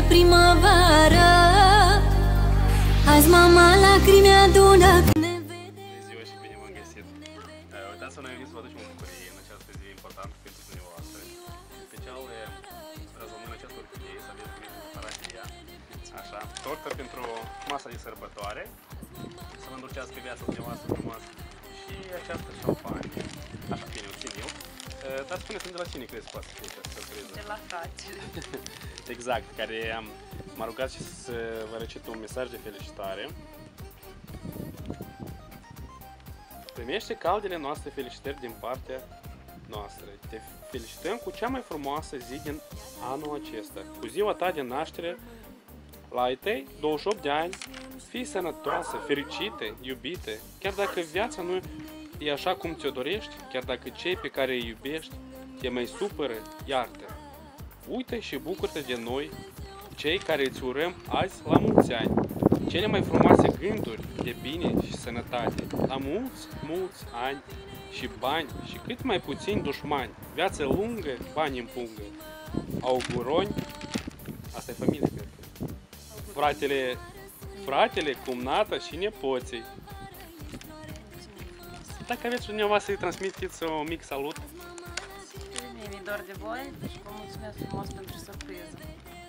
soare de primăvară Azi mama lacrimi adună când ne vede Bună ziua și bine v-am găsit! Uh, Uitați să noi venit să vă aducem o bucurie în această zi importantă pentru dumneavoastră. În special, e, răzămân această orchidee, să aveți grijă de paradia. Așa, tortă pentru masa de sărbătoare, să vă îndulcească viața dumneavoastră frumoasă. Și această șampanie. Așa, bine, o țin eu. Uh, Dar spuneți-mi de la cine crezi că poate să fie această surpriză? De la fratele. Exact, care am, m-a rugat și să vă recit un mesaj de felicitare. Primește caldele noastre felicitări din partea noastră. Te felicităm cu cea mai frumoasă zi din anul acesta. Cu ziua ta de naștere, la ai tăi 28 de ani, fii sănătoasă, fericită, iubită, chiar dacă viața nu e așa cum ți-o dorești, chiar dacă cei pe care îi iubești te mai supără, iartă. Uită și bucură de noi, cei care îți urăm azi la mulți ani. Cele mai frumoase gânduri de bine și sănătate, la mulți, mulți ani și bani și cât mai puțini dușmani. Viață lungă, bani în pungă. Auguroni, asta e familie, cred că. Fratele, fratele, cumnata și nepoții. Dacă aveți dumneavoastră să-i transmiteți un mic salut, Mie mi-e dor de voi și vă mulțumesc frumos pentru surpriză. bună